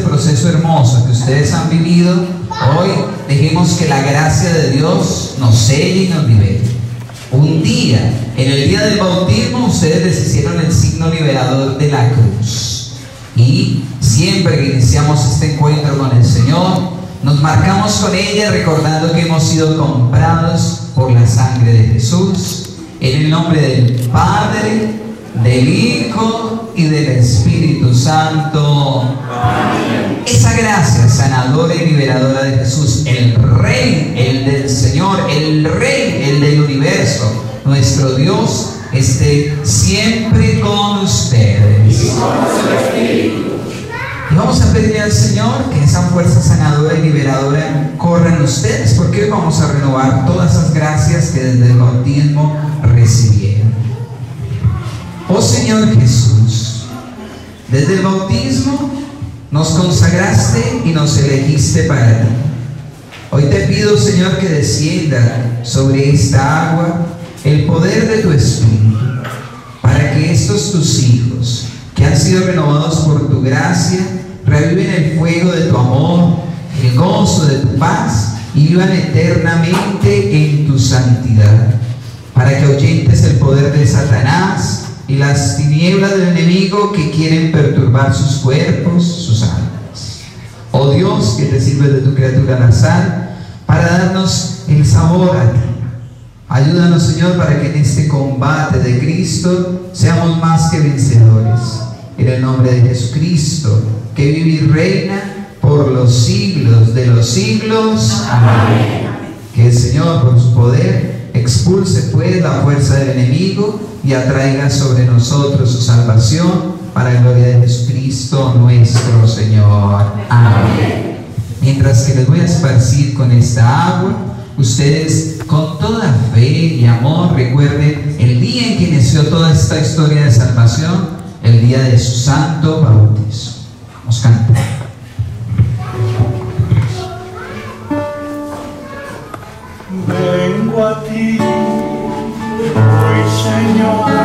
proceso hermoso que ustedes han vivido, hoy dejemos que la gracia de Dios nos selle y nos libere. Un día, en el día del bautismo, ustedes les hicieron el signo liberador de la cruz. Y siempre que iniciamos este encuentro con el Señor, nos marcamos con ella recordando que hemos sido comprados por la sangre de Jesús. En el nombre del Padre, del Hijo nuestro Dios, esté siempre con ustedes. Y vamos a pedirle al Señor que esa fuerza sanadora y liberadora corra en ustedes, porque hoy vamos a renovar todas esas gracias que desde el bautismo recibieron. Oh Señor Jesús, desde el bautismo nos consagraste y nos elegiste para ti. Hoy te pido, Señor, que descienda sobre esta agua el poder de tu Espíritu, para que estos tus hijos, que han sido renovados por tu gracia, reviven el fuego de tu amor, el gozo de tu paz y vivan eternamente en tu santidad, para que ahuyentes el poder de Satanás y las tinieblas del enemigo que quieren perturbar sus cuerpos, sus almas. Oh Dios, que te sirve de tu criatura la sal, para darnos el sabor a ti. Ayúdanos, Señor, para que en este combate de Cristo seamos más que vencedores. En el nombre de Jesucristo, que vive y reina por los siglos de los siglos. Amén. Que el Señor, por su poder, expulse pues la fuerza del enemigo y atraiga sobre nosotros su salvación para la gloria de Jesucristo nuestro Señor. Amén. Mientras que les voy a esparcir con esta agua, Ustedes con toda fe y amor recuerden el día en que inició toda esta historia de salvación, el día de su santo bautizo. Vamos cantar. Vengo a ti, hoy Señor.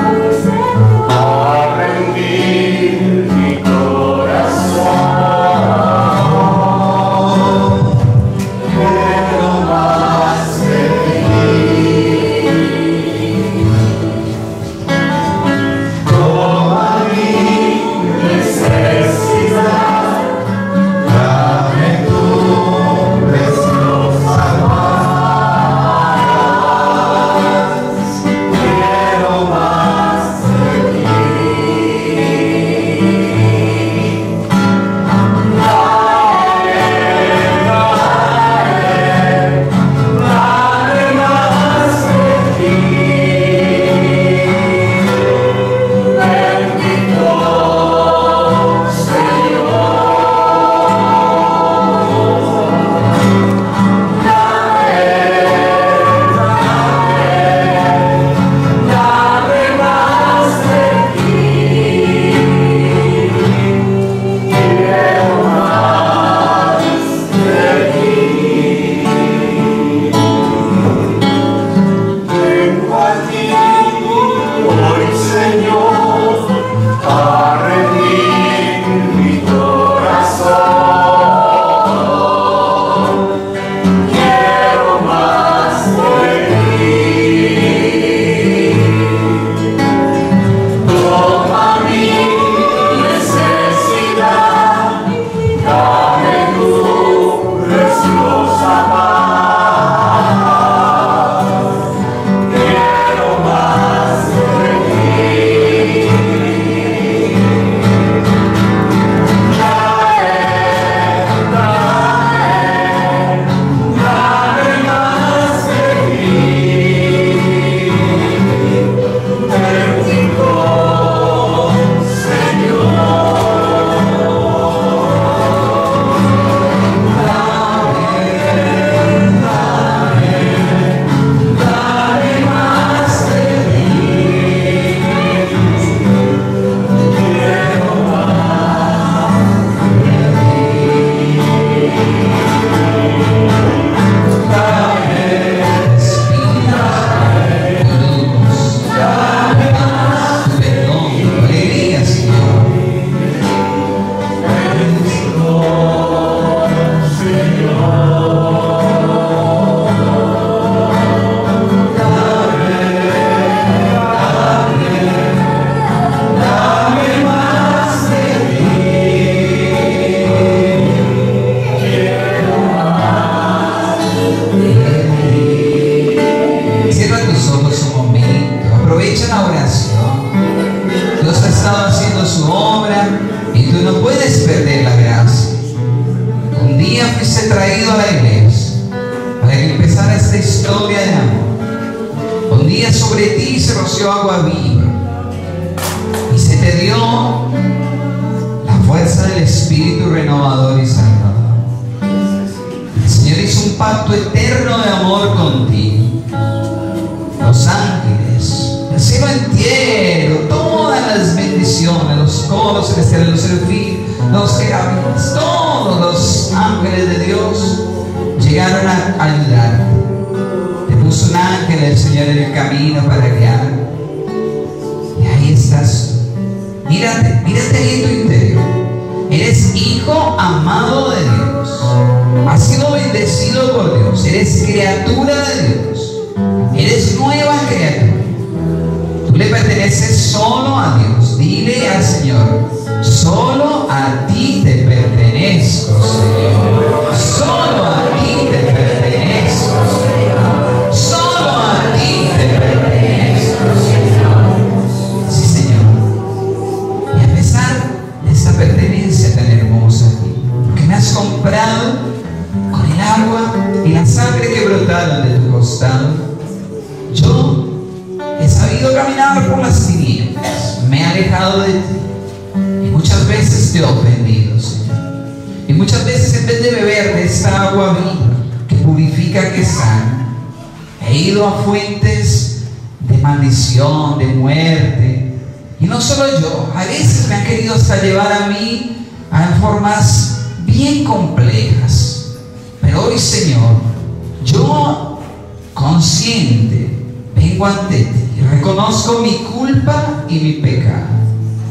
Mi culpa y mi pecado.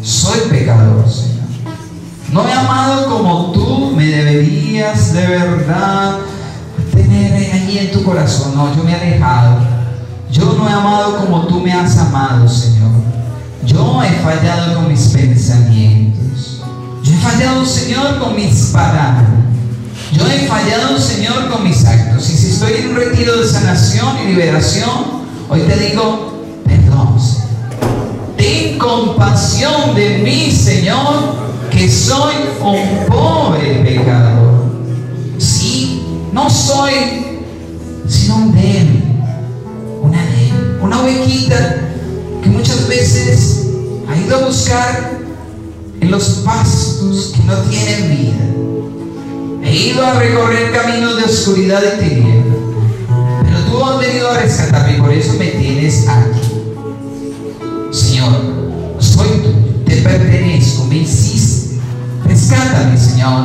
Soy pecador, Señor. No he amado como tú me deberías de verdad tener ahí en tu corazón. No, yo me he alejado. Yo no he amado como tú me has amado, Señor. Yo he fallado con mis pensamientos. Yo he fallado, Señor, con mis palabras. Yo he fallado, Señor, con mis actos. Y si estoy en un retiro de sanación y liberación, hoy te digo, de mí, Señor, que soy un pobre pecador. Sí, no soy, sino un débil, una débil, una ovejita que muchas veces ha ido a buscar en los pastos que no tienen vida. He ido a recorrer caminos de oscuridad y tiniebla. Pero tú has venido a rescatarme y por eso me tienes aquí. Señor,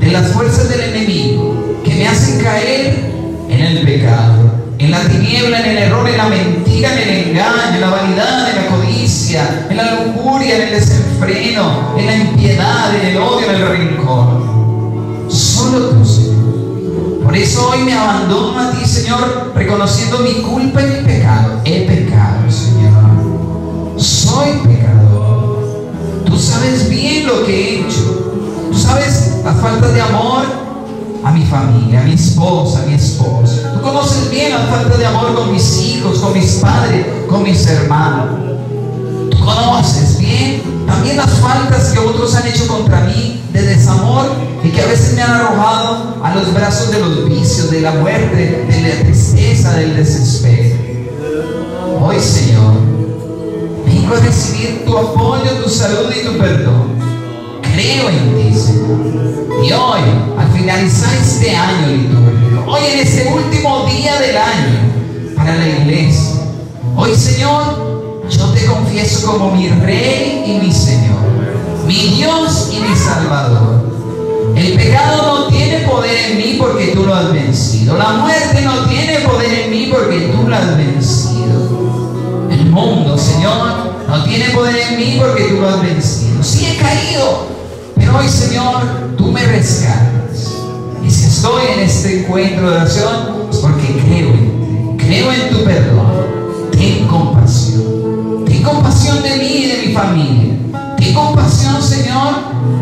de las fuerzas del enemigo que me hacen caer en el pecado, en la tiniebla, en el error, en la mentira, en el engaño, en la vanidad, en la codicia, en la lujuria, en el desenfreno, en la impiedad, en el odio, en el rencor. Solo tú, Señor. Por eso hoy me abandono a ti, Señor, reconociendo mi culpa y mi pecado. He pecado, Señor. Soy pecador. Tú sabes bien lo que he hecho. Sabes la falta de amor a mi familia, a mi esposa, a mi esposo. Tú conoces bien la falta de amor con mis hijos, con mis padres, con mis hermanos. Tú conoces bien también las faltas que otros han hecho contra mí de desamor y que a veces me han arrojado a los brazos de los vicios, de la muerte, de la tristeza, del desespero. Hoy, Señor, vengo a recibir tu apoyo, tu salud y tu perdón. Creo en ti, Señor. Y hoy, al finalizar este año litúrgico, hoy en este último día del año para la iglesia, hoy, Señor, yo te confieso como mi Rey y mi Señor, mi Dios y mi Salvador. El pecado no tiene poder en mí porque tú lo has vencido. La muerte no tiene poder en mí porque tú lo has vencido. El mundo, Señor, no tiene poder en mí porque tú lo has vencido. Sí he caído, hoy, Señor, tú me rescatas. Y si estoy en este encuentro de oración, es porque creo en ti, creo en tu perdón. Ten compasión. Ten compasión de mí y de mi familia. Ten compasión, Señor,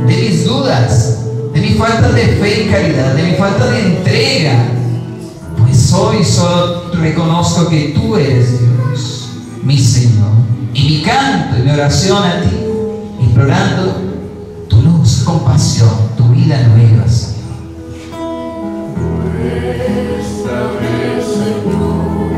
de mis dudas, de mi falta de fe y caridad, de mi falta de entrega. Pues hoy solo reconozco que tú eres Dios, mi Señor. Y mi canto y mi oración a ti, implorando compasión, tu vida nueva, Señor. Esta vez, Señor,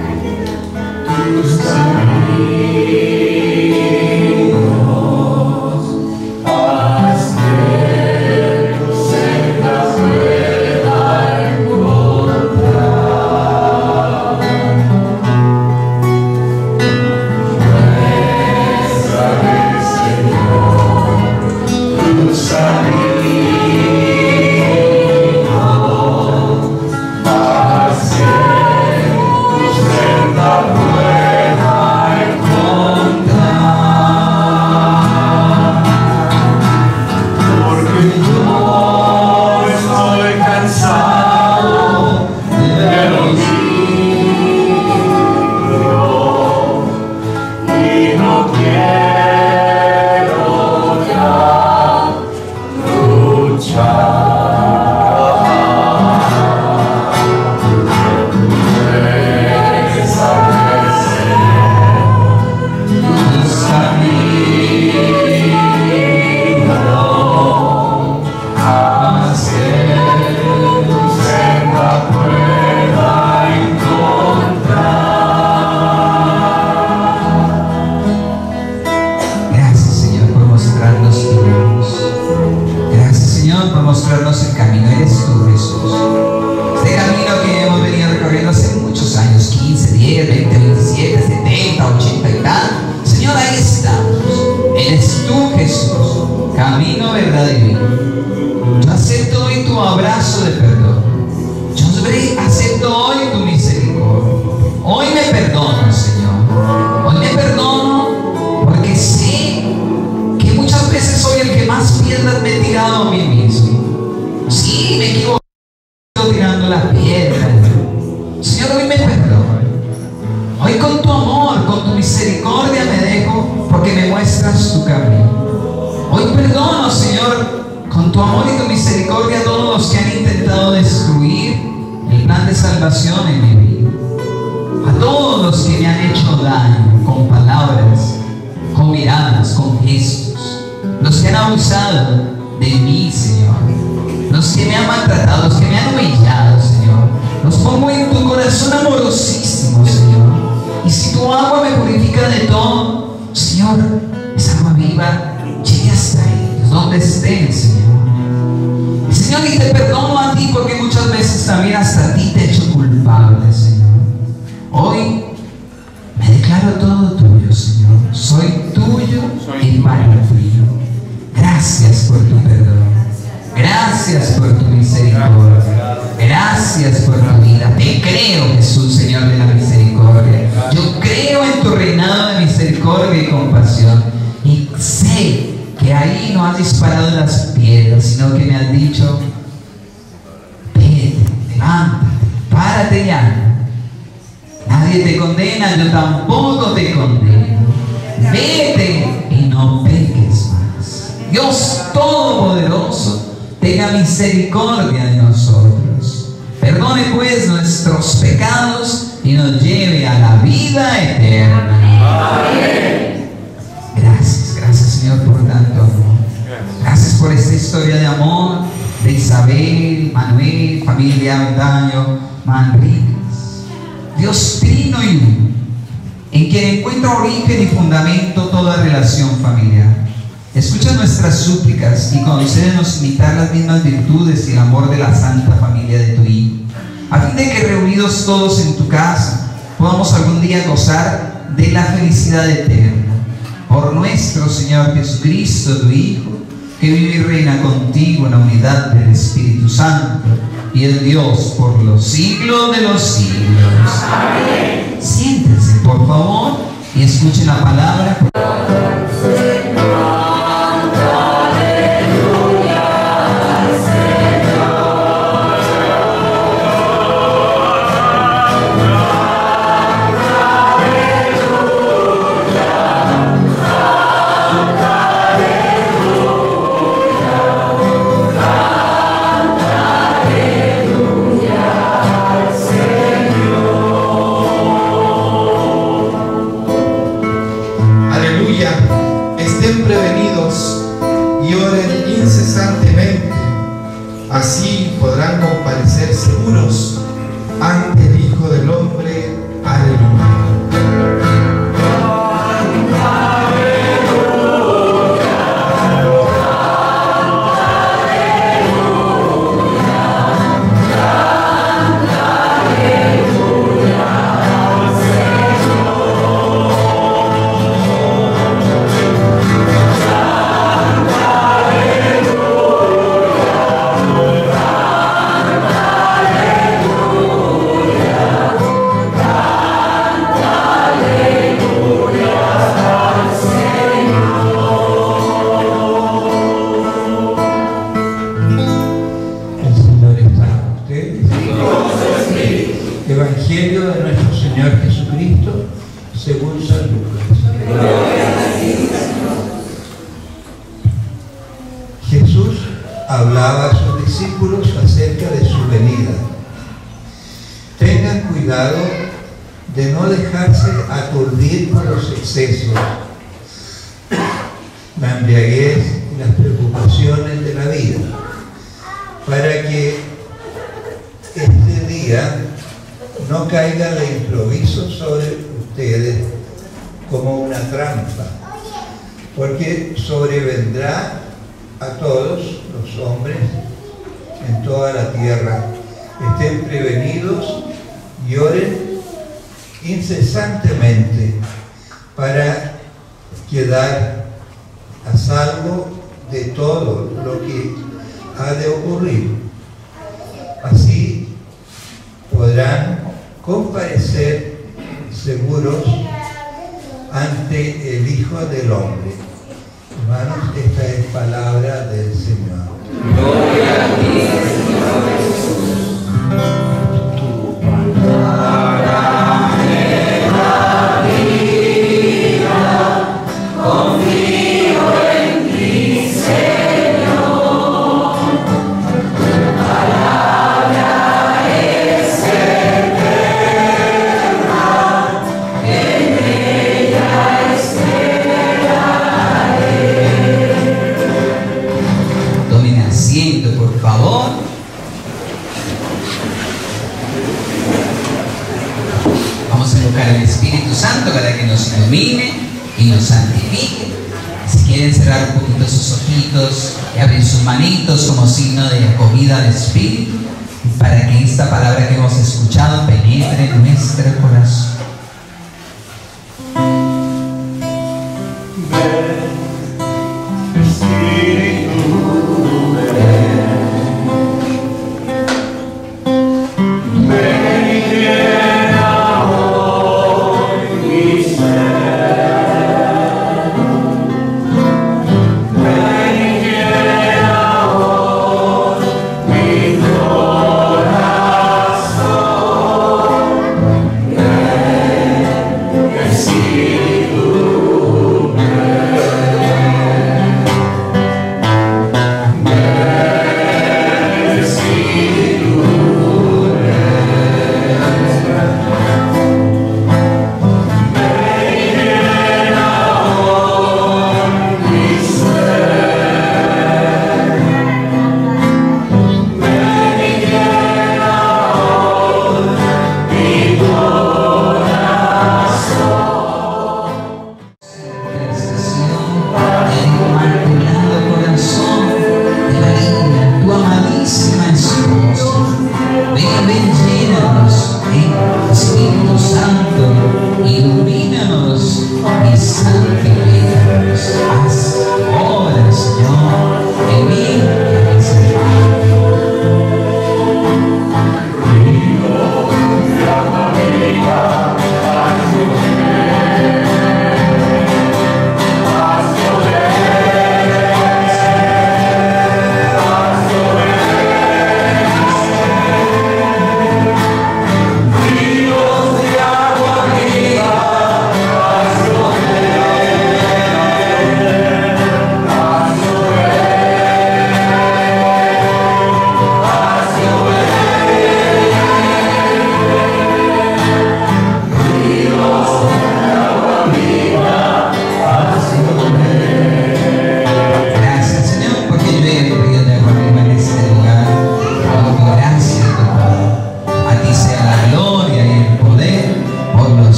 en tu casa podamos algún día gozar de la felicidad eterna. Por nuestro Señor Jesucristo, tu Hijo, que vive y reina contigo en la unidad del Espíritu Santo y el Dios por los siglos de los siglos. Amén. Siéntense, por favor, y escuchen la palabra.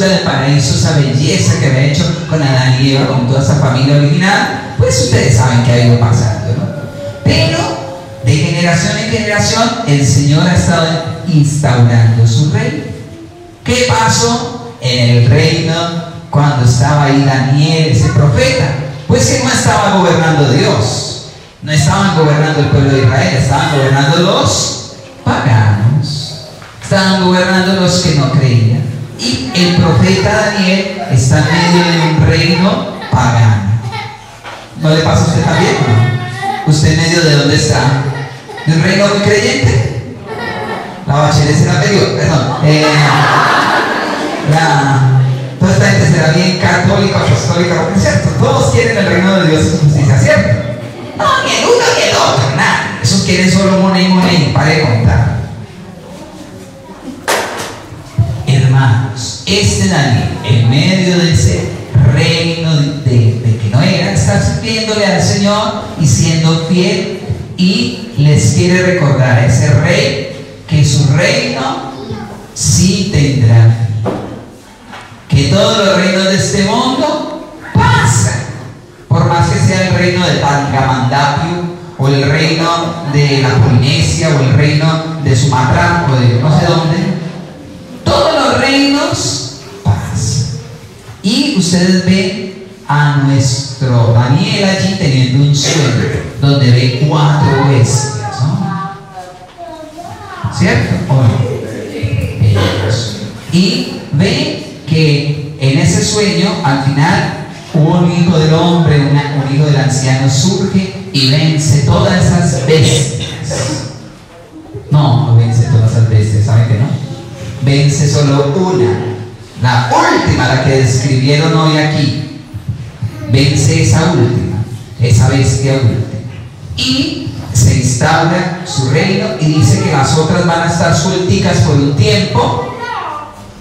hermosura del paraíso, esa belleza que había hecho con Adán y Eva, con toda esa familia original, pues ustedes saben que ha ido pasando, ¿no? Pero de generación en generación el Señor ha estado instaurando su reino. ¿Qué pasó en el reino cuando estaba ahí Daniel, ese profeta? Pues que no estaba gobernando Dios, no estaban gobernando el pueblo de Israel, estaban gobernando los paganos, estaban gobernando los que no creían. Y el profeta Daniel está en medio de un reino pagano. ¿No le pasa a usted también? ¿Usted en medio de dónde está? ¿De un reino creyente? La bachelet será medio, perdón. eh, la, toda esta gente será bien católica, apostólica, porque cierto, todos quieren el reino de Dios y justicia, ¿cierto? No, ni el uno ni el otro, nada. Esos quieren solo money, money, para de contar. Hermanos, este Daniel, en medio de ese reino de, que no era, está sirviéndole al Señor y siendo fiel y les quiere recordar a ese rey que su reino sí tendrá. Que todos los reinos de este mundo pasan, por más que sea el reino de Tangamandapio o el reino de la Polinesia o el reino de Sumatra o de no sé dónde, todos los reinos pasan. Y ustedes ven a nuestro Daniel allí teniendo un sueño donde ve cuatro bestias. ¿Cierto? Y ve que en ese sueño, al final, un hijo del hombre, una- un hijo del anciano surge y vence todas esas bestias. No, no vence todas esas bestias, ¿saben que no? Vence solo una, la última, la que describieron hoy aquí. Vence esa última, esa bestia última. Y se instaura su reino y dice que las otras van a estar suelticas por un tiempo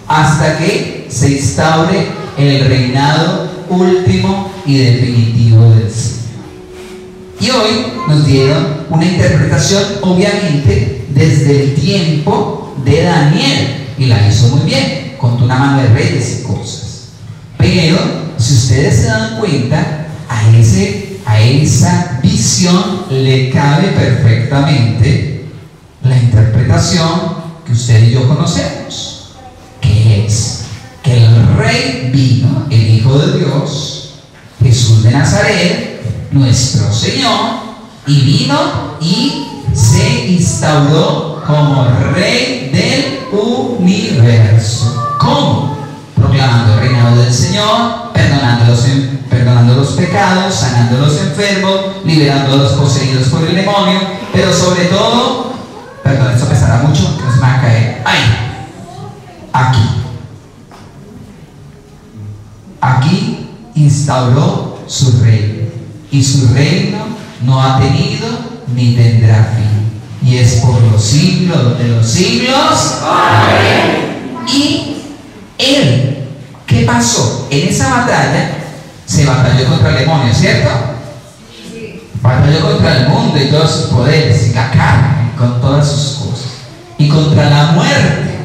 hasta que se instaure el reinado último y definitivo del Señor. Y hoy nos dieron una interpretación, obviamente, desde el tiempo de Daniel. Y la hizo muy bien, contó una mano de reyes y cosas. Pero, si ustedes se dan cuenta, a, ese, a esa visión le cabe perfectamente la interpretación que usted y yo conocemos, que es que el rey vino, el Hijo de Dios, Jesús de Nazaret, nuestro Señor, y vino y se instauró como rey pecados, sanando a los enfermos, liberando a los poseídos por el demonio, pero sobre todo, perdón, esto pesará mucho, que no se me va a caer. ¡Ay! Aquí. Aquí instauró su reino y su reino no ha tenido ni tendrá fin. Y es por los siglos de los siglos. Y él, ¿qué pasó? En esa batalla se batalló contra el demonio, ¿cierto? Batalló contra el mundo y todos sus poderes, y la carne, con todas sus cosas. Y contra la muerte.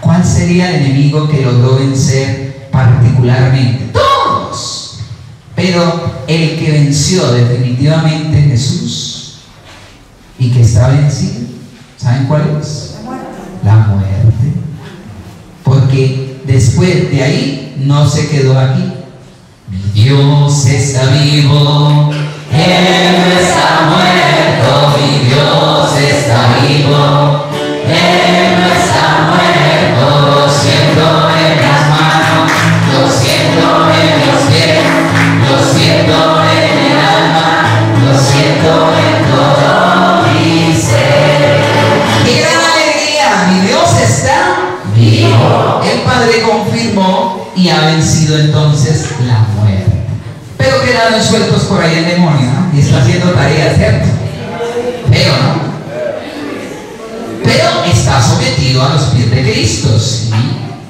¿Cuál sería el enemigo que logró vencer particularmente? Todos. Pero el que venció definitivamente es Jesús y que está vencido, ¿saben cuál es? La muerte. Porque después de ahí no se quedó aquí. Mi Dios está vivo, Él no está muerto, mi Dios está vivo, Él no está muerto, lo siento en las manos, lo siento en los pies, lo siento en el alma, lo siento en todo mi ser. ¡Qué gran alegría! Mi Dios está vivo. El Padre confirmó y ha vencido entonces la muerte. Pero quedaron sueltos por ahí el demonio, ¿no? Y está haciendo tarea, ¿cierto? Pero no. Pero está sometido a los pies de Cristo, ¿sí?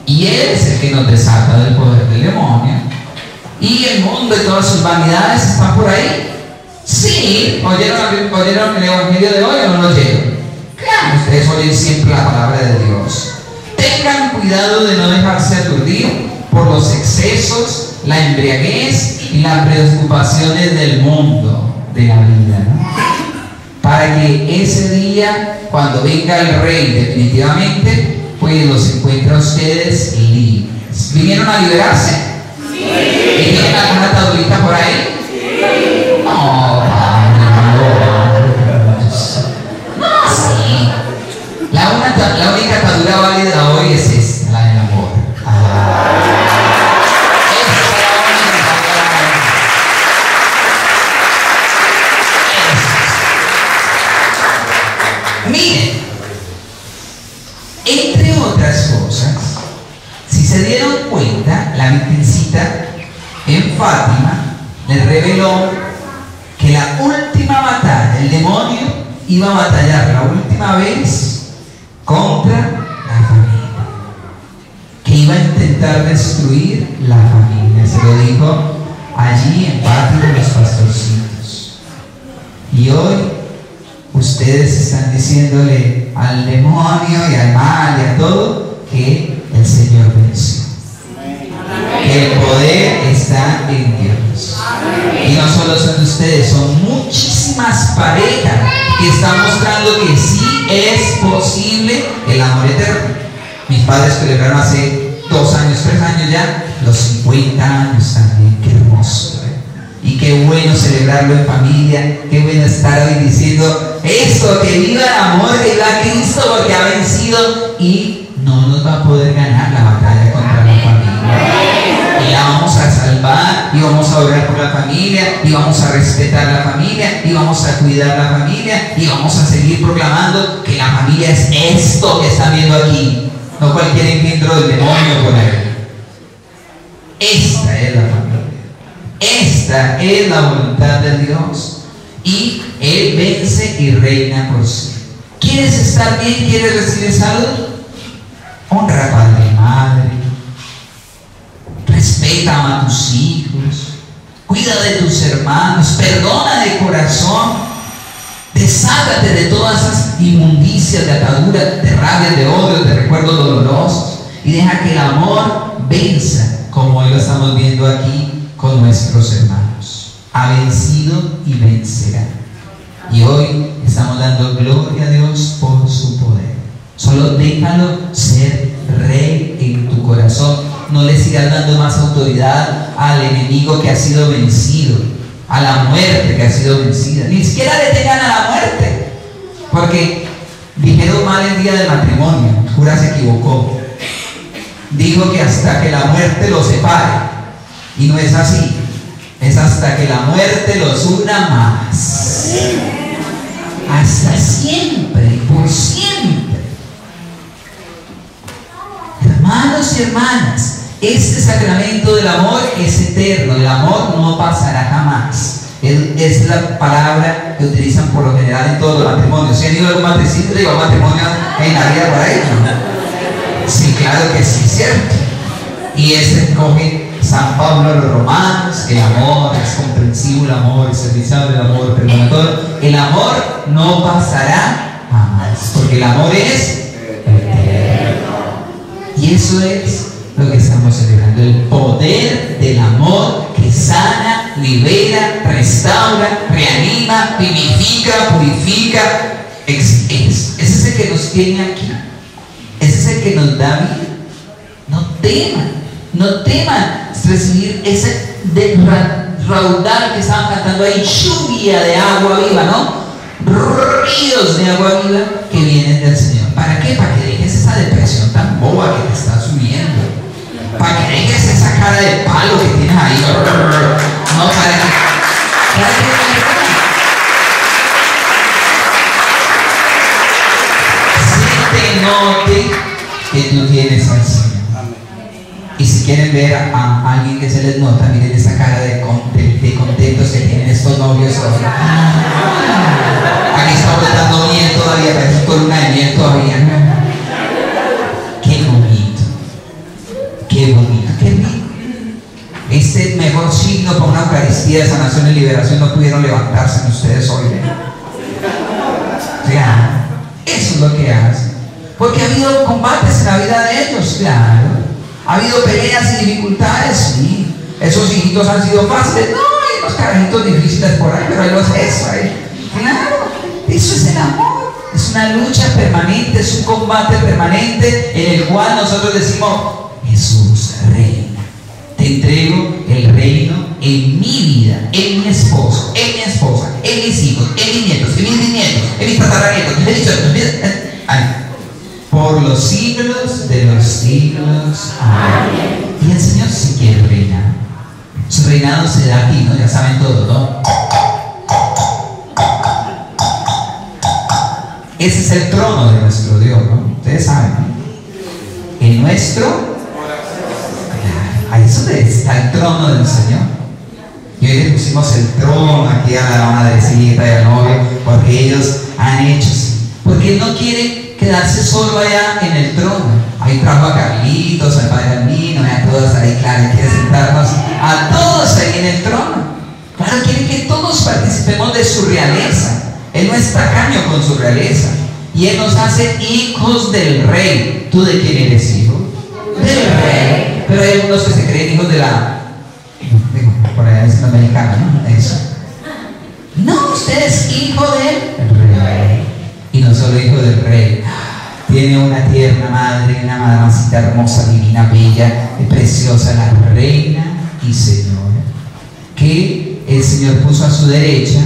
Y Él es el que nos desata del poder del demonio. Y el mundo y todas sus vanidades están por ahí. Sí, ¿oyeron, oyeron el Evangelio de hoy o no lo oyeron? Claro, ustedes oyen siempre la palabra de Dios. Tengan cuidado de no dejarse aturdir por los excesos, la embriaguez y las preocupaciones del mundo, de la vida. Para que ese día, cuando venga el rey definitivamente, pues los encuentre a ustedes libres. ¿Vinieron a liberarse? Sí. ¿Tienen alguna atadurita por ahí? Fátima le reveló que la última batalla, el demonio iba a batallar la última vez contra la familia, que iba a intentar destruir la familia, se lo dijo allí en Fátima los pastorcitos. Y hoy ustedes están diciéndole al demonio y al mal y a todo que el Señor venció. Que el poder está en Dios. Y no solo son ustedes, son muchísimas parejas que están mostrando que sí es posible el amor eterno. Mis padres celebraron hace dos años, tres años ya, los 50 años también. Qué hermoso. ¿eh? Y qué bueno celebrarlo en familia, qué bueno estar hoy diciendo esto, que viva el amor, que viva Cristo porque ha vencido y no nos va a poder ganar la batalla contra la familia. Vamos a salvar, y vamos a orar por la familia, y vamos a respetar la familia, y vamos a cuidar la familia, y vamos a seguir proclamando que la familia es esto que están viendo aquí, no cualquier engendro del demonio por ahí. Esta es la familia. Esta es la voluntad de Dios. Y Él vence y reina por sí. ¿Quieres estar bien? ¿Quieres recibir salud? Honra padre y madre. Respeta a tus hijos. Cuida de tus hermanos. Perdona de corazón. Desátate de todas esas inmundicias de ataduras, de rabia, de odio, de recuerdos dolorosos. Y deja que el amor venza, como hoy lo estamos viendo aquí con nuestros hermanos. Ha vencido y vencerá. Y hoy estamos dando gloria a Dios por su poder. Solo déjalo ser rey en tu corazón. No le sigas dando más autoridad al enemigo que ha sido vencido, a la muerte que ha sido vencida. Ni siquiera le tengan a la muerte. Porque dijeron mal el día del matrimonio. Jura se equivocó. Dijo que hasta que la muerte los separe. Y no es así. Es hasta que la muerte los una más. Hasta siempre, por siempre. Hermanos y hermanas, este sacramento del amor es eterno, el amor no pasará jamás. Es, es la palabra que utilizan por lo general en todos los matrimonios. Si han ido a algún matrimonio, digo, matrimonio en la vida por ahí. Sí, claro que sí, cierto. Y ese coge San Pablo a los romanos, el amor es comprensivo, el amor es servicial, el amor perdonador. El amor no pasará jamás, porque el amor es. Y eso es lo que estamos celebrando, el poder del amor que sana, libera, restaura, reanima, vivifica, purifica. Es, es, ese es el que nos tiene aquí. Ese es el que nos da vida. No teman, no teman recibir ese de ra- raudal que estaban cantando ahí, lluvia de agua viva, ¿no? Ríos de agua viva que vienen del Señor. ¿Para qué? Para que dejes esa depresión tan boba que te está subiendo. Para que dejes esa cara de palo que tienes ahí. No, para que. Para que te note que tú tienes Señor. Y si quieren ver a, alguien que se les nota, miren esa cara de, conte- de contentos que tienen estos novios ahora. Aquí está brotando miel todavía, parece columna de miel todavía. Qué bonito. Qué bonito, qué rico. Este mejor signo para una Eucaristía de sanación y liberación no pudieron levantarse en ustedes hoy. ¿eh? Claro, eso es lo que hacen. Porque ha habido combates en la vida de ellos, claro. Ha habido peleas y dificultades, sí. Esos hijitos han sido fáciles, no, hay unos carajitos difíciles por ahí, pero hay los eso ahí. Claro, eso es el amor. Es una lucha permanente, es un combate permanente en el cual nosotros decimos, Jesús, te entrego el reino en mi vida, en mi esposo, en mi esposa, en mis hijos, en mis nietos, en mis bisnietos, en mis tataranietos, por los siglos de los siglos. Amén. Y el Señor sí quiere reinar. Su reinado se da aquí, ¿no? Ya saben todo, ¿no? Ese es el trono de nuestro Dios, ¿no? Ustedes saben, ¿no? El nuestro Ahí es donde está el trono del Señor. Y hoy le pusimos el trono aquí a la madrecita y al novio, porque ellos han hecho. Porque Él no quiere quedarse solo allá en el trono. Ahí trajo a Carlitos, al padre Almino, a todos ahí, claro, quiere sentarnos a todos ahí en el trono. Claro, quiere que todos participemos de su realeza. Él no es tacaño con su realeza. Y Él nos hace hijos del rey. ¿Tú de quién eres hijo? Del rey. Pero hay algunos que se creen hijos de la. Digo, por allá es americana, ¿no? Eso. No, usted es hijo del rey. Y no solo hijo del rey. Tiene una tierna madre, una madrecita hermosa, divina, bella, preciosa, la reina y señora. Que el Señor puso a su derecha,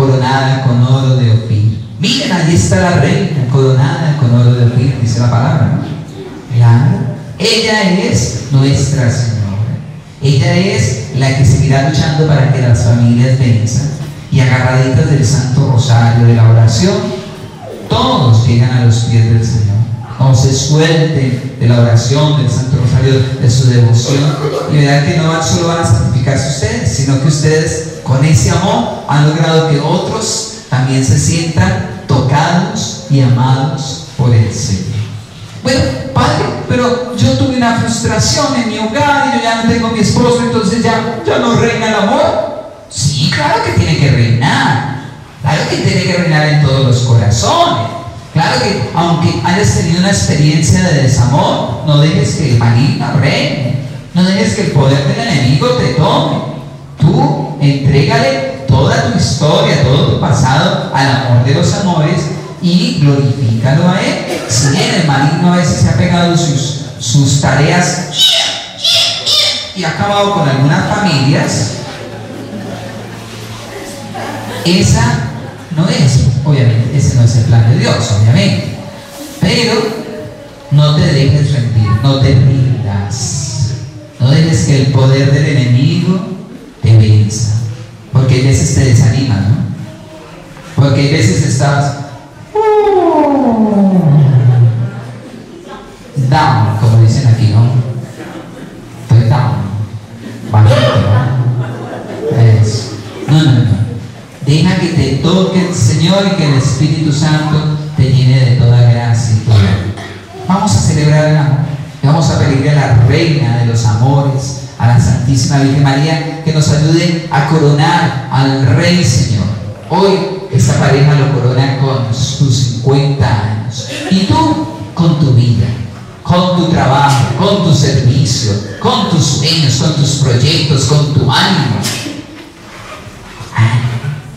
coronada con oro de Ofir. Miren, allí está la reina, coronada con oro de Ofir, dice la palabra. Ella es nuestra Señora. Ella es la que seguirá luchando para que las familias venzan y agarraditas del Santo Rosario de la oración, todos llegan a los pies del Señor. No se suelten de la oración del Santo Rosario, de su devoción, y verán que no solo van a santificarse ustedes, sino que ustedes con ese amor han logrado que otros también se sientan tocados y amados por el Señor. Bueno, padre, pero yo tuve una frustración en mi hogar y yo ya no tengo mi esposo, entonces ya, ya no reina el amor. Sí, claro que tiene que reinar. Claro que tiene que reinar en todos los corazones. Claro que aunque hayas tenido una experiencia de desamor, no dejes que el maligno reine. No dejes que el poder del enemigo te tome. Tú entrégale toda tu historia, todo tu pasado al amor de los amores y glorifícalo a Él. Si bien el maligno a veces se ha pegado sus, sus tareas y ha acabado con algunas familias, esa no es, obviamente, ese no es el plan de Dios, obviamente. Pero no te dejes rendir, no te rindas. No dejes que el poder del enemigo Porque hay veces te desanima, ¿no? Porque hay veces estás down, como dicen aquí, ¿no? Estoy down. Bajito, ¿no? No, no. Deja que te toque el Señor y que el Espíritu Santo te llene de toda gracia y. Vamos a celebrar el amor. Vamos a pedirle a la Reina de los Amores, a la Santísima Virgen María, que nos ayude a coronar al Rey Señor. Hoy esta pareja lo corona con sus 50 años. Y tú con tu vida, con tu trabajo, con tu servicio, con tus sueños, con tus proyectos, con tu ánimo. Ay,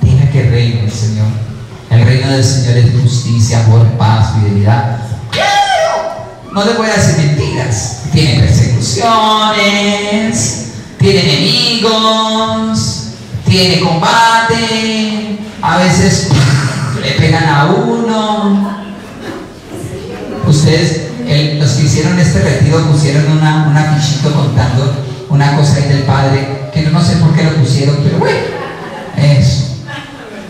deja que reine el Señor. El reino del Señor es justicia, amor, paz, fidelidad. No le voy a decir mentiras. Tiene persecuciones, tiene enemigos, tiene combate, a veces le pegan a uno. Ustedes, los que hicieron este retiro, pusieron una, un afichito contando una cosa ahí del Padre, que no sé por qué lo pusieron, pero bueno, eso.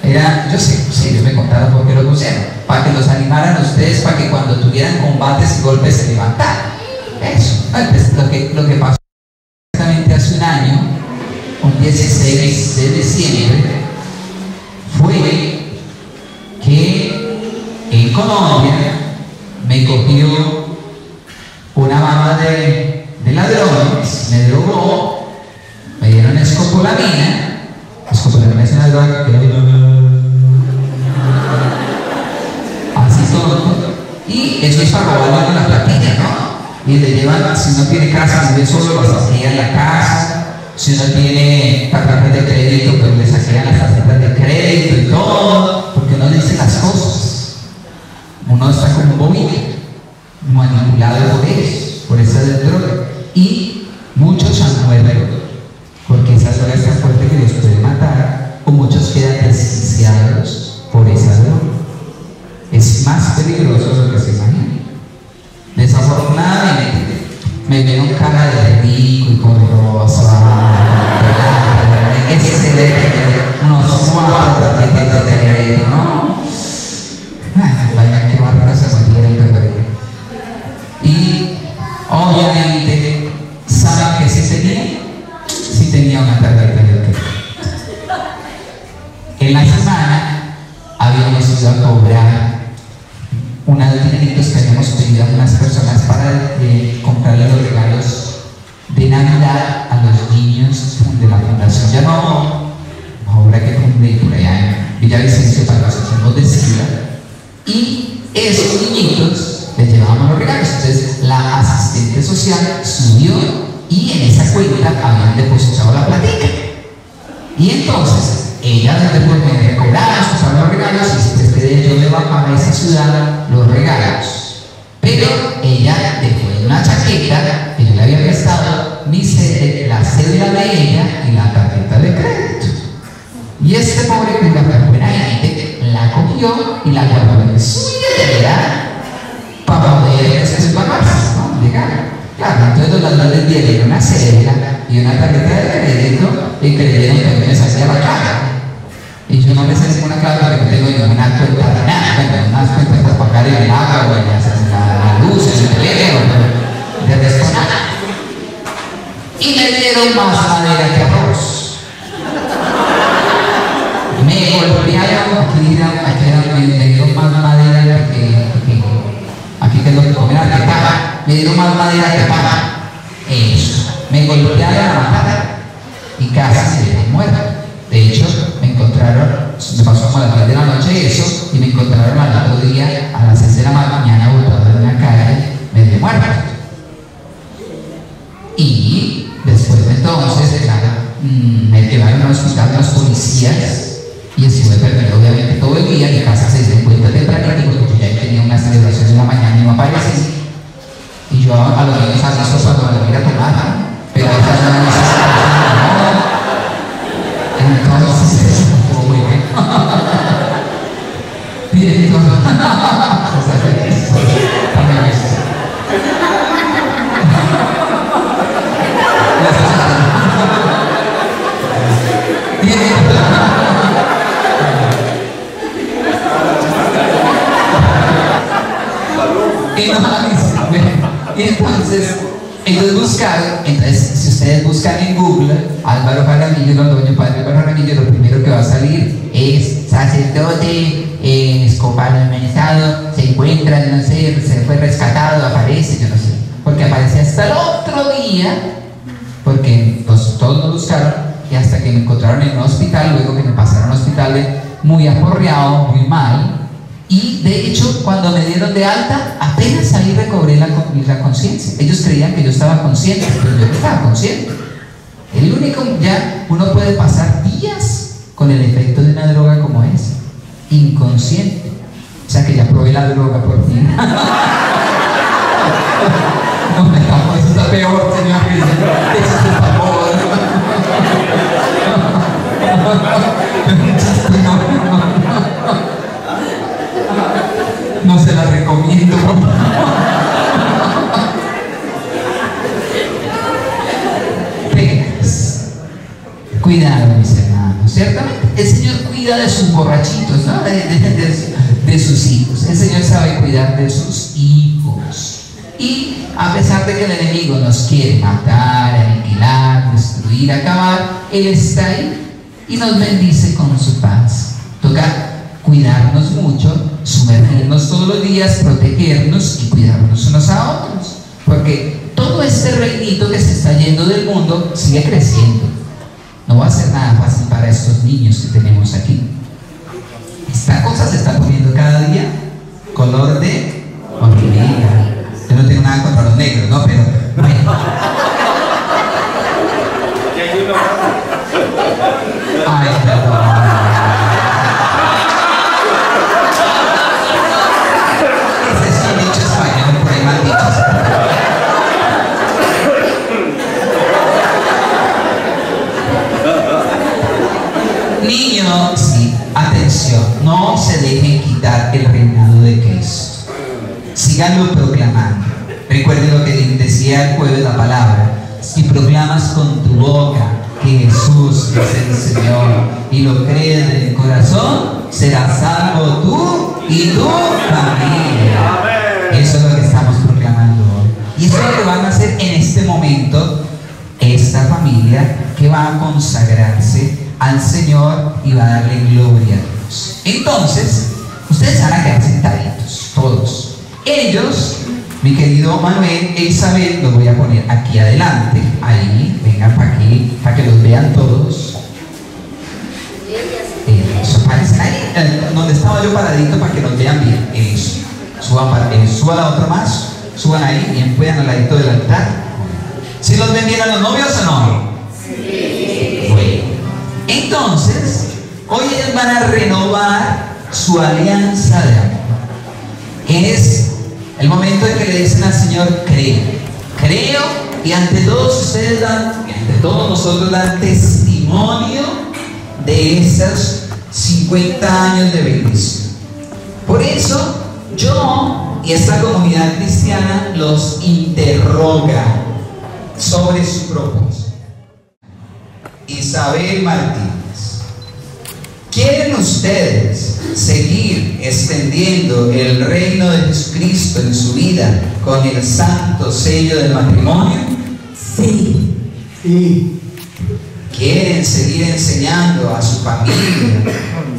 Era, yo sé, sí, ellos me contaron por qué lo pusieron, para que los animaran a ustedes, para que cuando tuvieran combates y golpes se levantaran. Eso, Entonces, lo que, lo que pasó exactamente hace un año, un 16 de diciembre, fue que en Colombia me cogió una mamá de, de ladrones, me drogó, me dieron escopolamina, una droga que así todo, y eso es para robarle la platilla, ¿no? Y le llevan, si no tiene casa, si vive solo, lo saquean la casa, si no tiene tarjetas de crédito, pues le saquean las tarjetas de crédito y todo, porque no le dicen las cosas. Uno está como un manipulado por ellos, por esa droga. Y Muchos han muerto porque esa droga es tan fuerte que los puede matar, o muchos quedan desquiciados por esa droga. Es más peligroso de lo que se imagina. Desafortunadamente, me vieron cara de rico y poderoso, excelente, unos cuatro tarjetas de crédito, ¿no? Ay, vaya que barra se metieron, pero y obviamente, ¿saben que sí tenía? Sí una de. En la semana habíamos ido a cobrar unos dineritos que habíamos pedido a unas personas para eh, comprarle los regalos de Navidad a los niños de la Fundación Llamó, una obra que fundé por allá en Villavicencio para la Asociación de Sila. Y esos niñitos les llevábamos los regalos. Entonces la asistente social subió y en esa cuenta habían depositado la platica. Y entonces ella después me recobraba sus los regalos y después de yo le bajaba a esa ciudad los regalos. Pero ella dejó en una chaqueta que yo le había prestado mi cé- la cédula de ella y la tarjeta de crédito. Y este pobre cura, buena gente, la cogió y la guardó en su billetera para poder después pagarse, ¿no? Llegar. Claro, entonces los ladrones dieron una cédula y una tarjeta de crédito y creyeron que me salía la cara. Y yo no me sé ninguna clave porque no tengo ninguna cuenta de nada, bueno, unas cuentas para pagar el agua, o la, la luz, el teléfono, de resto nada. Y me dieron más madera que arroz. Me golpearon, aquí aquí me, dieron más madera que, que aquí que lo que comen, me dieron más madera que paga. Eso, me golpearon a matar y casi se me muerto. De hecho, me encontraron, me pasó como a las 10 de la noche eso, y me encontraron al otro día a las 6 de la mañana botado en la calle, medio muerto. Y después de entonces, mm, me llevaron al hospital los policías y estuve perdido obviamente todo el día. Mi casa se dio cuenta tempranito porque yo ya tenía una celebración en la mañana y no aparecí. Y yo a, los niños aviso cuando me voy a tomar, ¿no? pero a esas no no. Entonces, eso estuvo muy bien. Bien, entonces, Y entonces, ellos buscaron, entonces, si ustedes buscan en Google Álvaro Jaramillo, Londoño, Padre Álvaro Jaramillo, lo primero que va a salir es sacerdote, eh, escopado amenazado, se encuentra, no sé, se fue rescatado, aparece, yo no sé, porque aparece hasta el otro día, porque todos lo buscaron y hasta que me encontraron en un hospital, luego que me pasaron a un hospital muy aporreado, muy mal, y de hecho, cuando me dieron de alta, apenas ahí recobré la, la conciencia. Ellos creían que yo estaba consciente, pero yo no estaba consciente. El único, ya uno puede pasar días con el efecto de una droga como esa, inconsciente. O sea que ya probé la droga por fin. no me estamos, eso está peor, Pegas. Cuidado, mis hermanos. Ciertamente, el Señor cuida de sus borrachitos, ¿no? de, de- sus hijos. El Señor sabe cuidar de sus hijos. Y a pesar de que el enemigo nos quiere matar, aniquilar, destruir, acabar, Él está ahí y nos bendice con su paz. Toca cuidarnos mucho, sumergirnos todos los días, protegernos y cuidarnos unos a otros. Porque todo este reinito que se está yendo del mundo sigue creciendo. No va a ser nada fácil para estos niños que tenemos aquí. Esta cosa se está poniendo cada día color de hormiga. Yo no tengo nada contra los negros, ¿no? Pero bueno. Ay, perdón. No se dejen quitar el reinado de Cristo. Síganlo proclamando. Recuerden lo que decía el jueves la palabra. Si proclamas con tu boca que Jesús es el Señor y lo crees en el corazón, serás salvo tú y tu familia. Eso es lo que estamos proclamando hoy. Y eso es lo que van a hacer en este momento esta familia que va a consagrarse al Señor y va a darle gloria Entonces, ustedes van a quedar sentaditos, todos. Ellos, mi querido Manuel e Isabel, los voy a poner aquí adelante, ahí, vengan para aquí, para que los vean todos. Eso, ahí, eh, donde estaba yo paradito para que nos vean bien. Eso. Suban, para- eh, suban la otra más, suban ahí, bien puedan al ladito del altar. ¿Sí los ven bien a los novios o no? Bueno, entonces, hoy ellos van a renovar su alianza de amor. Es el momento en que le dicen al Señor, creo, creo, y ante todos ustedes dan, y ante todos nosotros dan testimonio de esos 50 años de bendición. Por eso, yo y esta comunidad cristiana los interroga sobre su propósito. Isabel Martínez, ¿quieren ustedes seguir extendiendo el reino de Jesucristo en su vida con el santo sello del matrimonio? Sí. Sí. quieren seguir enseñando a su familia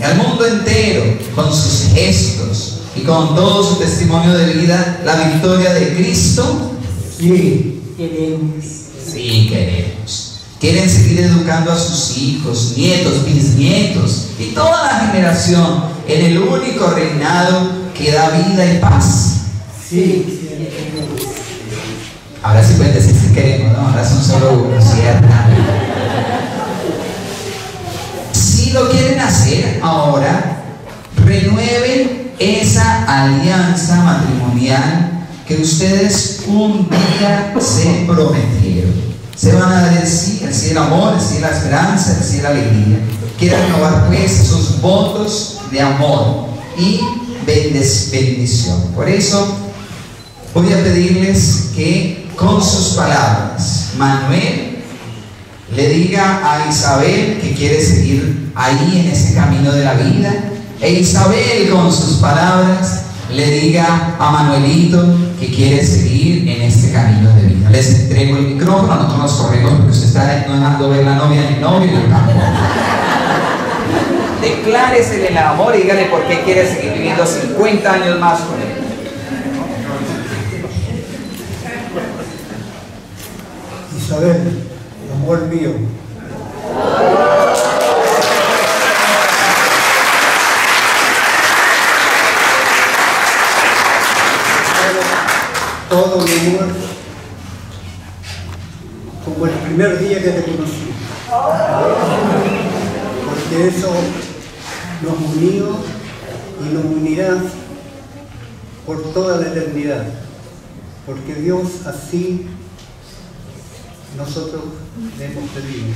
y al mundo entero con sus gestos y con todo su testimonio de vida la victoria de Cristo? Sí. Queremos. Sí, queremos. Quieren seguir educando a sus hijos, nietos, bisnietos y toda la generación en el único reinado que da vida y paz. Sí. Ahora sí pueden decir si queremos, ¿no? Ahora son solo uno, ¿cierto? Si lo quieren hacer ahora, renueven esa alianza matrimonial que ustedes un día se prometieron. Se van a dar el el amor, el la esperanza, el la alegría. Quieren renovar pues esos votos de amor y bendición. Por eso voy a pedirles que con sus palabras, Manuel le diga a Isabel que quiere seguir ahí en ese camino de la vida, e Isabel con sus palabras le diga a Manuelito que quiere seguir en Les entrego el micrófono, nosotros nos corremos porque usted está no dejando ver la novia ni el novio ni tampoco. Decláresele el amor y dígale por qué quiere seguir viviendo 50 años más con él. Isabel, amor mío. Todo mi amor, como el primer día que te conocí. Porque eso nos unió y nos unirá por toda la eternidad. Porque Dios así nosotros le hemos pedido.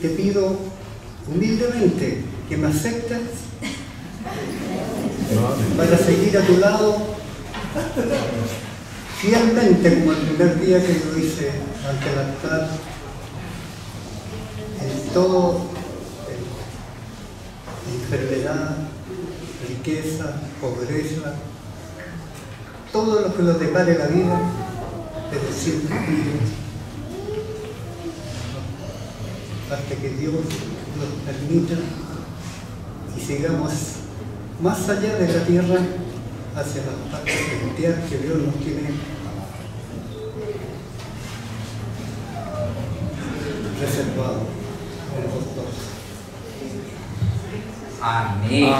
Te pido humildemente que me aceptes para seguir a tu lado fielmente como el primer día que lo hice ante el altar en todo en enfermedad, riqueza, pobreza, todo lo que nos depare la vida pero siempre pido hasta que Dios nos permita y sigamos más allá de la tierra hacia la parte celestial que Dios nos tiene reservado en los dos. Amén.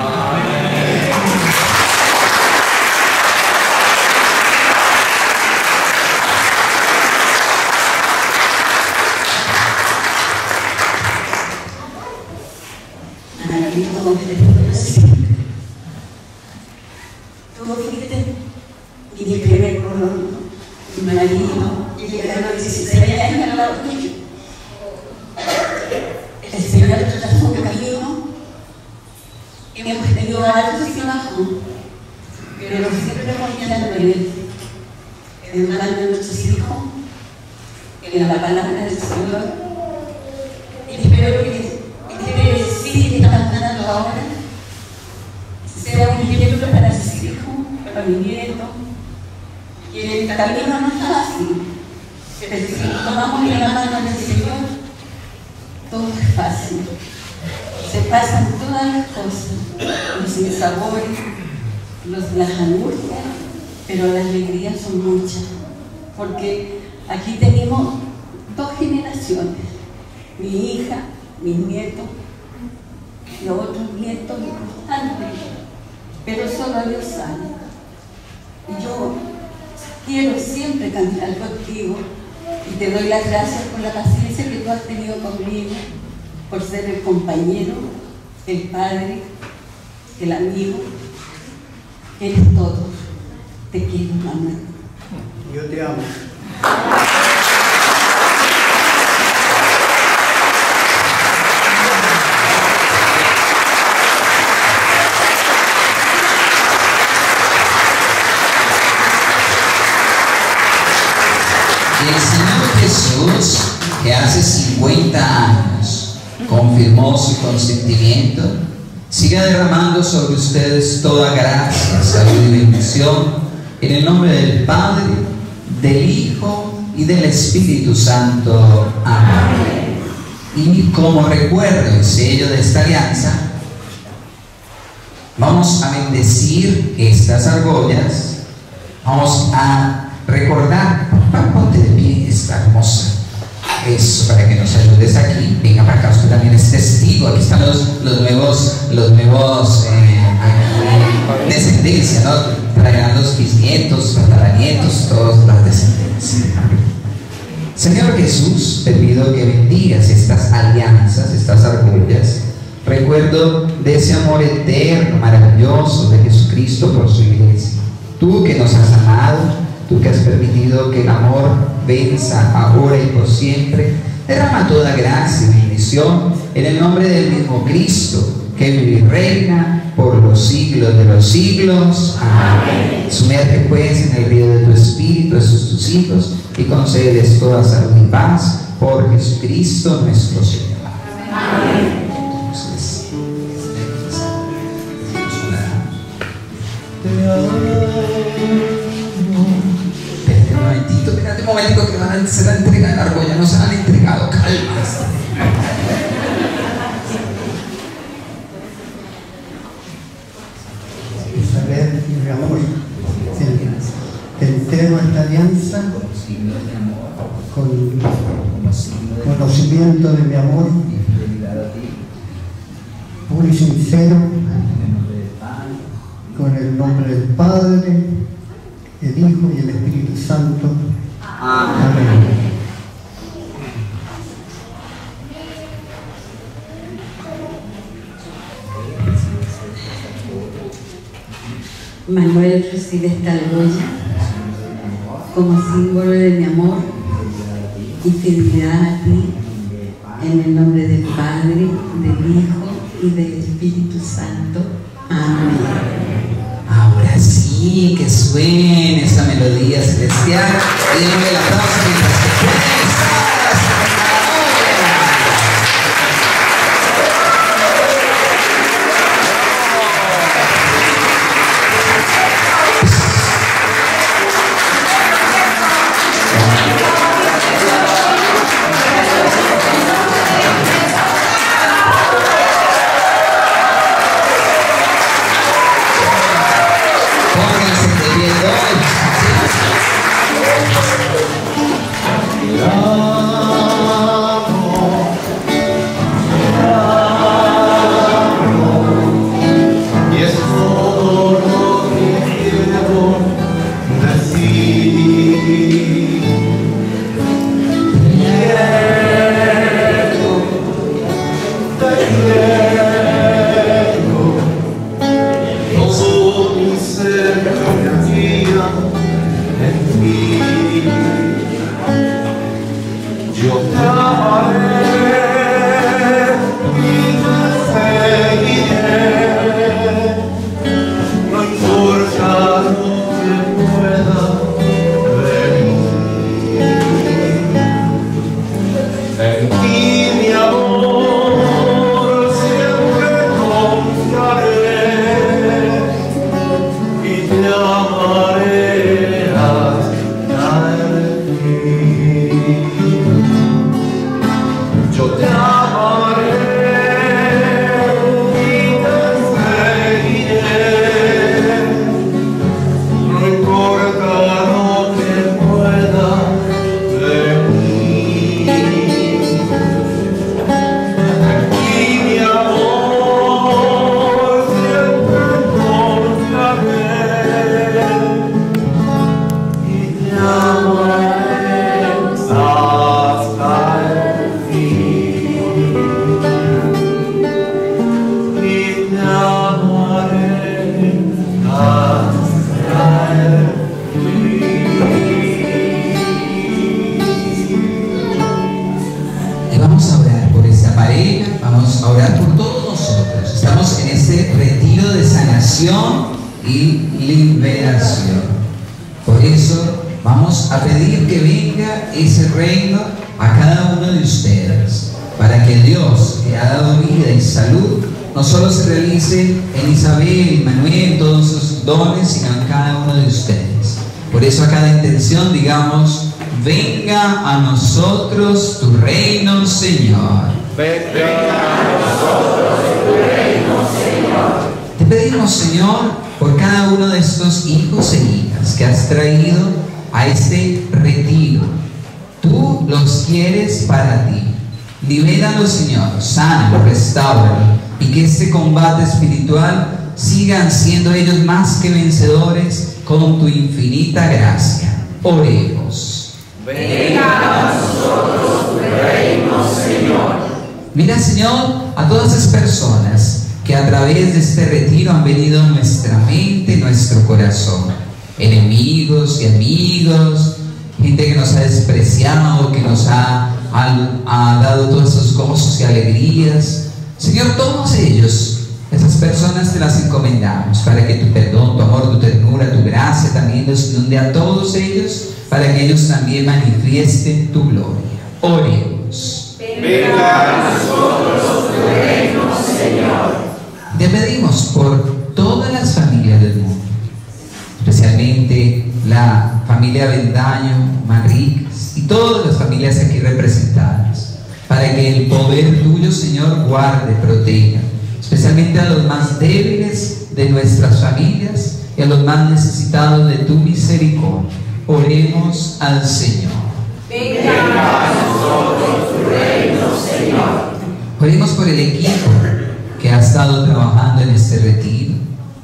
Manolito Gómez de Flores. Tú fuiste mi primer colono, mi marido, y llegaron a los 16 años al lado tuyo. hemos tenido altos y bajos, pero siempre confiando en Él, educando a nuestros hijos, en la palabra del Señor. Y espero que este sí que estamos dando ahora sea un ejemplo para sus hijos, para mi nieto, que el camino no es fácil, pero si tomamos la mano del Señor, todo es fácil. Se pasan todas las cosas, los sinsabores, los, las angustias, pero las alegrías son muchas, porque aquí tenemos dos generaciones, mi hija, mis nietos, los otros nietos importantes, pero solo Dios sabe. Yo quiero siempre caminar contigo y te doy las gracias por la paciencia que tú has tenido conmigo, por ser el compañero, el padre, el amigo. Eres todo. Te quiero, mamá. Yo te amo. El Señor Jesús, que hace 50 años confirmó su consentimiento, siga derramando sobre ustedes toda gracia, salud y bendición, en el nombre del Padre, del Hijo y del Espíritu Santo. Amén. Y como recuerdo el sello de esta alianza, vamos a bendecir estas argollas, vamos a recordar, ponte de pie, esta hermosa. Para que nos ayudes aquí. Venga para acá, usted también es testigo. Aquí están los, nuevos, los nuevos eh, descendencia, ¿no? Traerán los bisnietos, tataranietos, todas las descendencias. Señor Jesús, te pido que bendigas estas alianzas, estas argollas. Recuerdo de ese amor eterno, maravilloso de Jesucristo por su iglesia. Tú que nos has amado, tú que has permitido que el amor venza ahora y por siempre, derrama toda gracia y bendición en el nombre del mismo Cristo, que vive y reina por los siglos de los siglos. Amén. Sumerge pues en el río de tu espíritu a tus hijos y concedes toda salud y paz por Jesucristo nuestro Señor. Amén. Entonces, un momentito que van a hacer la entrega de la argolla, no se han entregado, calma. Isabel, te entrego esta alianza con conocimiento de mi amor puro y sincero, con el nombre del Padre, el Hijo y el Espíritu Santo. Amén. Manuel recibe esta argolla como símbolo de mi amor y fidelidad a ti en el nombre del Padre, del Hijo y del Espíritu Santo. Amén. Sí, que suene esa melodía celestial. Y démosle el aplauso mientras que Señor, sánalos, restauralos y que este combate espiritual sigan siendo ellos más que vencedores con tu infinita gracia. Oremos. Mira, Señor, a todas esas personas que a través de este retiro han venido a nuestra mente, nuestro corazón. Enemigos y amigos, gente que nos ha despreciado, que nos ha, ha- dado todos esos gozos y alegrías. Señor, todos ellos, esas personas te las encomendamos para que tu perdón, tu amor, tu ternura, tu gracia también los inunde a todos ellos, para que ellos también manifiesten tu gloria. Oremos. Te pedimos por todas las familias del mundo, especialmente la familia Bendaño, Manríquez y todas las familias aquí representadas, para que el poder tuyo, Señor, guarde, proteja, especialmente a los más débiles de nuestras familias y a los más necesitados de tu misericordia. Oremos al Señor. Oremos por el equipo que ha estado trabajando en este retiro,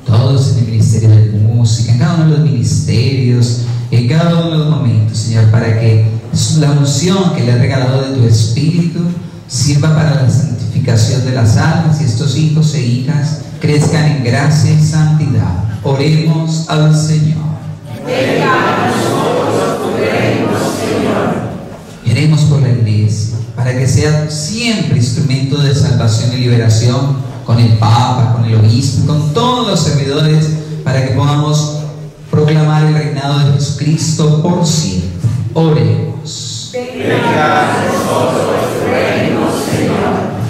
todos en el Ministerio de Música, en cada uno de los ministerios, en cada uno de los momentos, Señor, para que la unción que le has regalado de tu Espíritu sirva para la santificación de las almas y estos hijos e hijas crezcan en gracia y santidad. Oremos al Señor. Y oremos por la iglesia, para que sea siempre instrumento de salvación y liberación con el Papa, con el Obispo, con todos los servidores, para que podamos proclamar el reinado de Jesucristo por siempre. Oremos.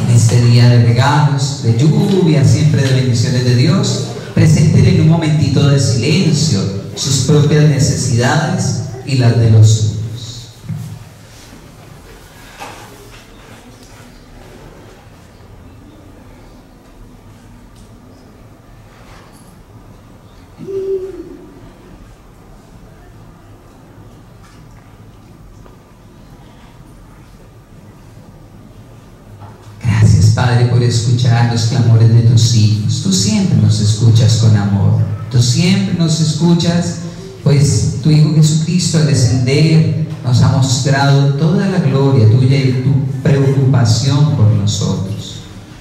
En este día de regalos, de lluvia, siempre de bendiciones de Dios, presenten en un momentito de silencio sus propias necesidades y las de los suyos. Gracias, Padre, por escuchar los clamores de tus hijos. Tú siempre nos escuchas con amor. Tú siempre nos escuchas, pues tu Hijo Jesucristo al descender nos ha mostrado toda la gloria tuya y tu preocupación por nosotros.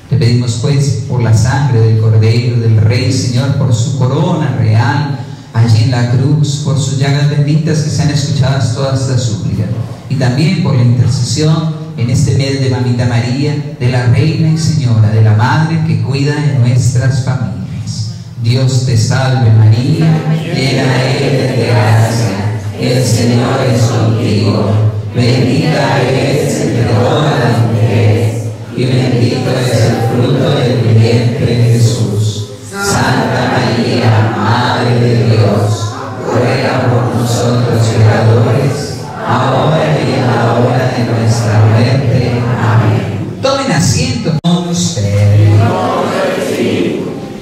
Te pedimos pues por la sangre del Cordero, del Rey, Señor, por su corona real allí en la cruz, por sus llagas benditas que sean escuchadas todas las súplicas. Y también por la intercesión en este mes de Mamita María, de la Reina y Señora, de la Madre que cuida de nuestras familias. Dios te salve María, llena eres de gracia, el Señor es contigo, bendita eres entre todas las mujeres, y bendito es el fruto de tu vientre Jesús. Santa María, Madre de Dios, ruega por nosotros pecadores, ahora y en la hora de nuestra muerte. Amén. Tomen asiento con ustedes.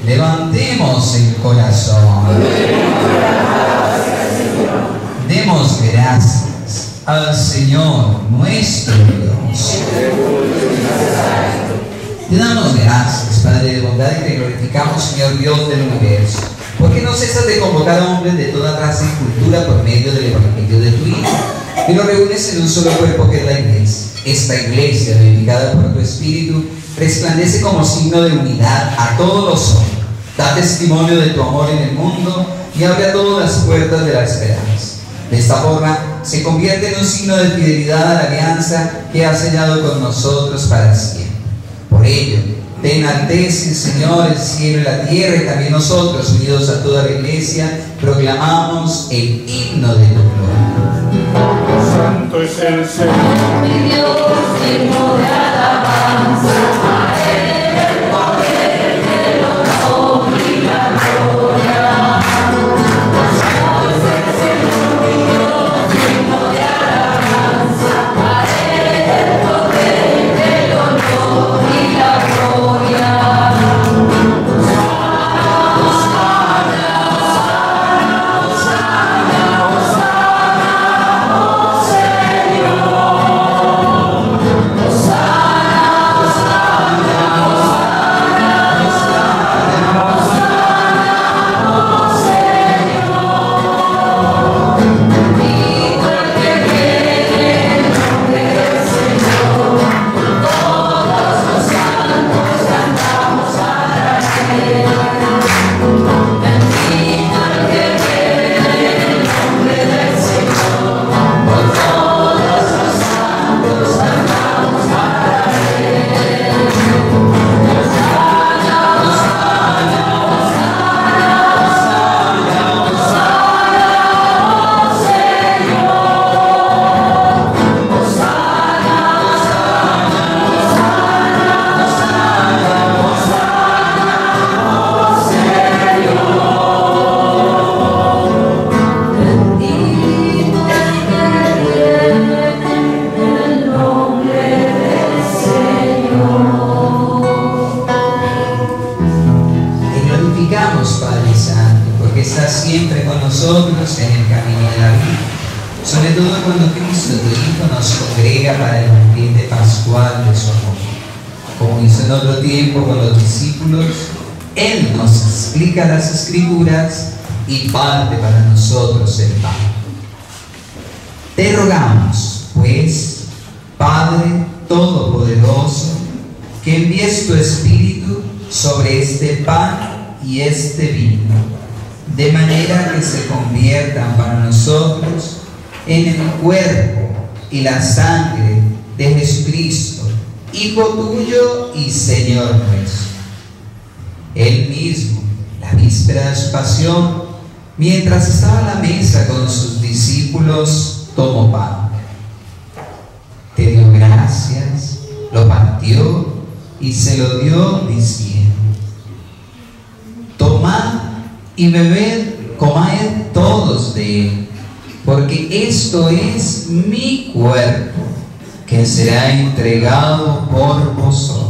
Levantemos el corazón. Demos gracias al Señor nuestro Dios. Te damos gracias, Padre de bondad, y te glorificamos, Señor Dios del universo, porque no cesas de convocar a hombres de toda raza y cultura por medio del Evangelio de tu Hijo, y los reúnes en un solo cuerpo que es la iglesia. Esta iglesia, vivificada por tu Espíritu, resplandece como signo de unidad a todos los hombres. Da testimonio de tu amor en el mundo y abre a todas las puertas de la esperanza. De esta forma se convierte en un signo de fidelidad a la alianza que ha sellado con nosotros para siempre. Por ello, te enaltece, Señor, el cielo y la tierra, y también nosotros, unidos a toda la iglesia, proclamamos el himno de tu gloria. Santo es el Señor. Mi Dios, digno de alabanza, explica las escrituras y parte para nosotros el pan. Te rogamos, pues, Padre Todopoderoso, que envíes tu Espíritu sobre este pan y este vino, de manera que se conviertan para nosotros en el cuerpo y la sangre de Jesucristo, Hijo tuyo y Señor nuestro. Él mismo, víspera de su pasión, mientras estaba a la mesa con sus discípulos, tomó pan. Te dio gracias, lo partió y se lo dio diciendo, tomad y bebed, comed todos de él, porque esto es mi cuerpo que será entregado por vosotros.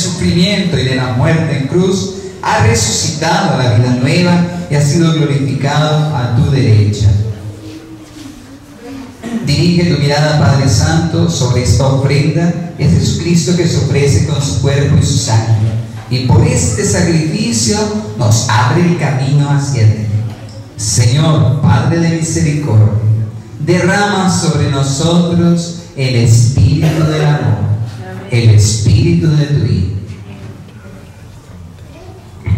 sufrimiento y de la muerte en cruz, ha resucitado a la vida nueva y ha sido glorificado a tu derecha. Dirige tu mirada, Padre Santo, sobre esta ofrenda de Jesucristo que se ofrece con su cuerpo y su sangre. Y por este sacrificio nos abre el camino hacia ti. Señor, Padre de misericordia, derrama sobre nosotros el espíritu del amor, el espíritu de tu Hijo.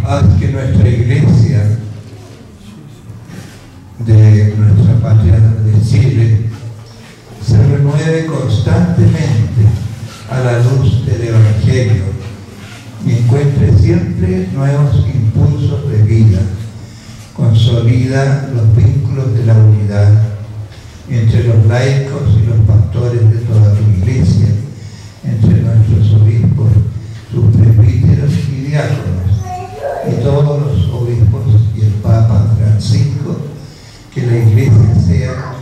haz que nuestra iglesia de nuestra patria de Chile se renueve constantemente a la luz del Evangelio y encuentre siempre nuevos impulsos de vida. Consolida los vínculos de la unidad entre los laicos y los pastores de toda tu iglesia, entre diáconos y todos los obispos y el Papa Francisco, que la Iglesia sea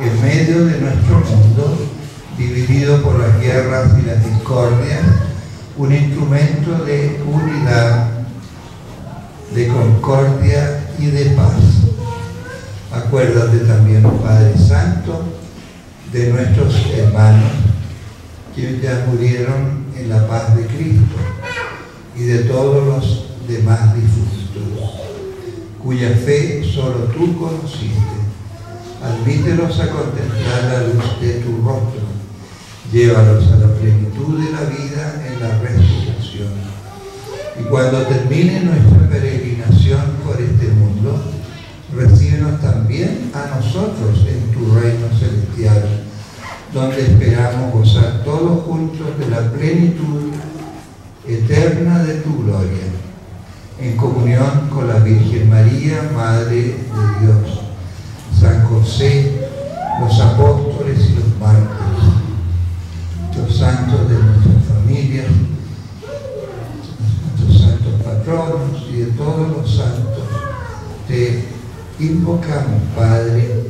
en medio de nuestro mundo, dividido por las guerras y las discordias, un instrumento de unidad, de concordia y de paz. Acuérdate también, Padre Santo, de nuestros hermanos que ya murieron en la paz de Cristo y de todos los demás difuntos, cuya fe solo tú conociste. Admítelos a contemplar la luz de tu rostro, llévalos a la plenitud de la vida en la resurrección. Y cuando termine nuestra peregrinación por este mundo, recíbenos también a nosotros en tu reino celestial, donde esperamos gozar todos juntos de la plenitud eterna de tu gloria, en comunión con la Virgen María, Madre de Dios, San José, los apóstoles y los mártires, los santos de nuestras familias, nuestros santos patronos y de todos los santos, te invocamos, Padre,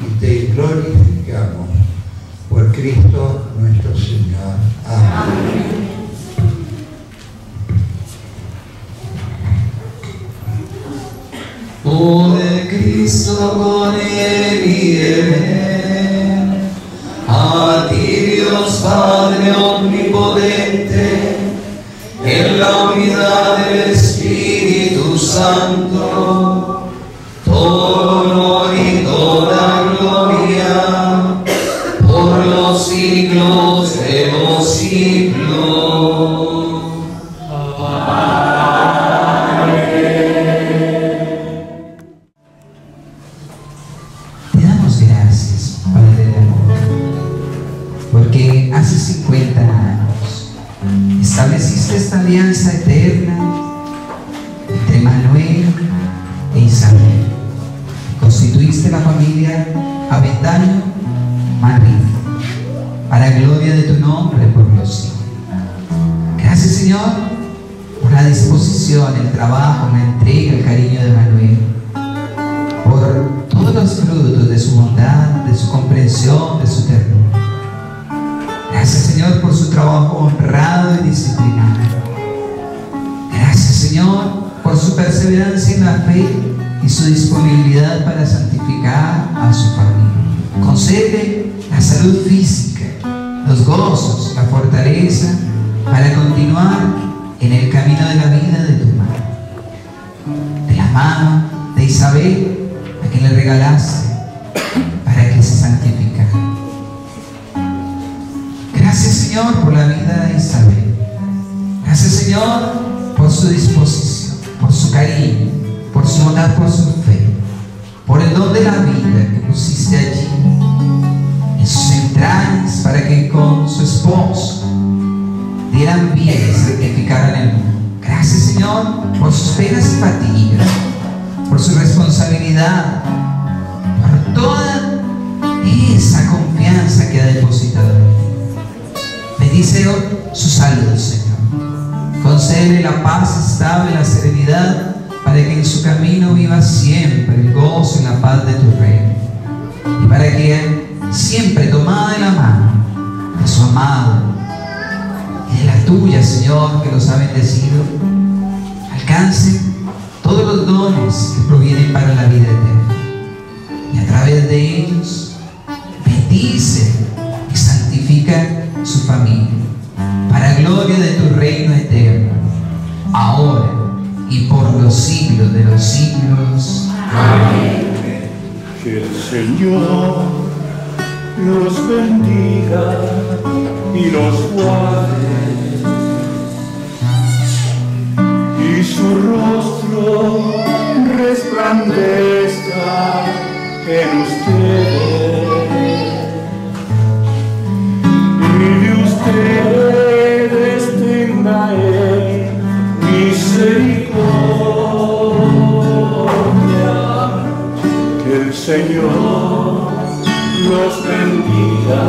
y te glorificamos por Cristo nuestro Señor. Amén. Por el Cristo con él y él. A ti Dios Padre omnipotente, en la unidad del Espíritu Santo, eterna entre Manuel e Isabel. Constituiste la familia Avendaño María, para gloria de tu nombre por los siglos. Gracias Señor por la disposición, el trabajo, la entrega, el cariño de Manuel, por todos los frutos de su bondad, de su comprensión, de su ternura. Gracias Señor por su trabajo honrado y disciplinado. Señor por su perseverancia en la fe y su disponibilidad para santificar a su familia. Concede la salud física, los gozos, la fortaleza para continuar en el camino de la vida de tu madre. De la mano de Isabel, a quien le regalaste para que se santificara. Gracias Señor por la vida de Isabel. Gracias Señor por su disposición, por su cariño, por su bondad, por su fe, por el don de la vida que pusiste allí en sus entrañas para que con su esposo dieran vida y santificaran el mundo. Gracias Señor por sus penas y fatigas, por su responsabilidad, por toda esa confianza que ha depositado en ti. Bendice su salud, Señor. Concede la paz estable, la serenidad, para que en su camino viva siempre el gozo y la paz de tu reino. Y para que siempre tomada de la mano de su amado y de la tuya, Señor, que los ha bendecido, alcance todos los dones que provienen para la vida eterna. Y a través de ellos, bendice y santifica su familia, para gloria de tu reino eterno, ahora y por los siglos de los siglos. Que el Señor los bendiga y los guarde. Y su rostro resplandezca en ustedes. Señor los bendiga.